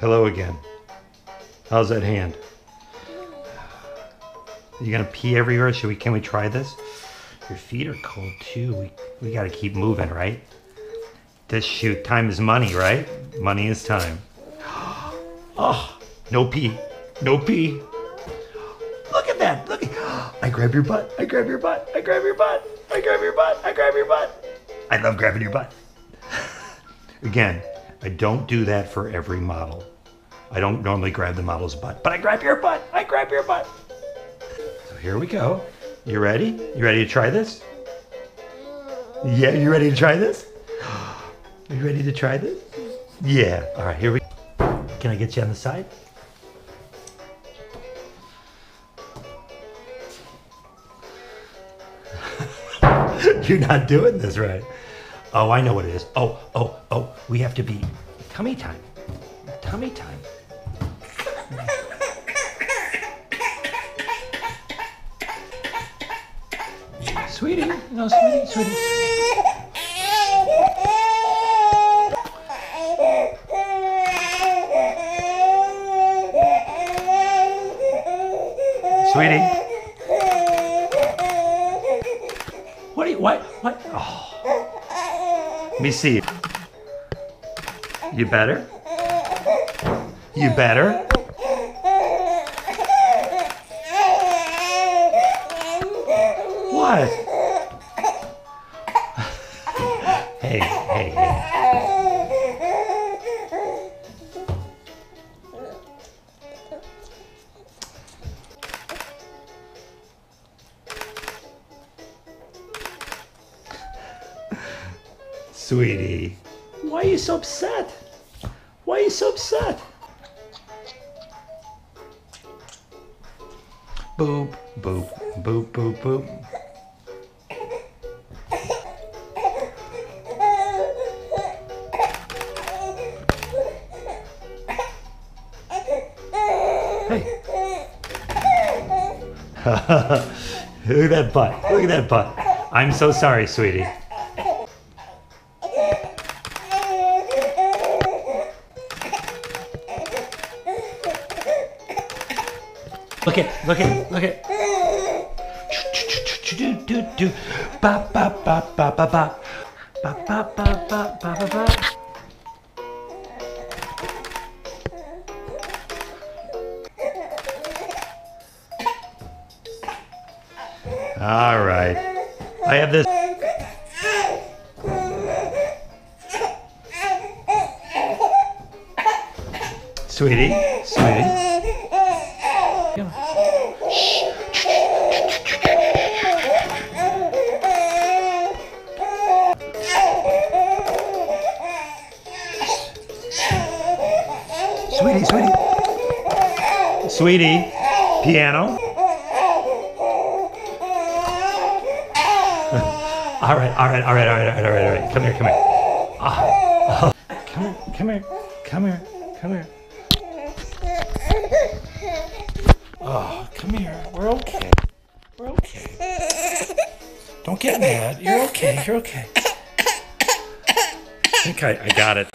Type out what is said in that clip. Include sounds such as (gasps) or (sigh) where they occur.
Hello again. How's that hand? You gonna pee everywhere? Should we? Can we try this? Your feet are cold too. We we gotta keep moving, right? This shoot, time is money, right? Money is time. (gasps) Oh, no pee, no pee. Look at that! Look! (gasps) I grab your butt. I grab your butt. I grab your butt. I grab your butt. I grab your butt. I love grabbing your butt. (laughs) Again, I don't do that for every model. I don't normally grab the model's butt, but I grab your butt. I grab your butt. So here we go. You ready? You ready to try this? Yeah, you ready to try this? Are (gasps) you ready to try this? Yeah. All right, here we go. Can I get you on the side? (laughs) You're not doing this right. Oh, I know what it is. Oh, oh, oh, we have to be tummy time. Tummy time. Sweetie, no, sweetie, sweetie. Sweetie. What are you, what, what? Oh. Me see. You better? You better? What? (laughs) hey, hey, hey. Sweetie, why are you so upset? Why are you so upset? Boop, boop, boop, boop, boop. Hey. (laughs) Look at that butt. Look at that butt. I'm so sorry, sweetie. Look at, look at, look at. Do do do, ba ba ba ba ba ba, ba ba ba ba ba ba ba. All right, I have this. Sweetie, sweetie. Come on. Sweetie, sweetie. Sweetie, piano. (laughs) all right, all right, all right, all right, all right, all right. Come here, come here. Ah. Come here, come here, come here, come here. Oh, come here. We're okay. We're okay. Don't get mad. You're okay. You're okay. I, I got it.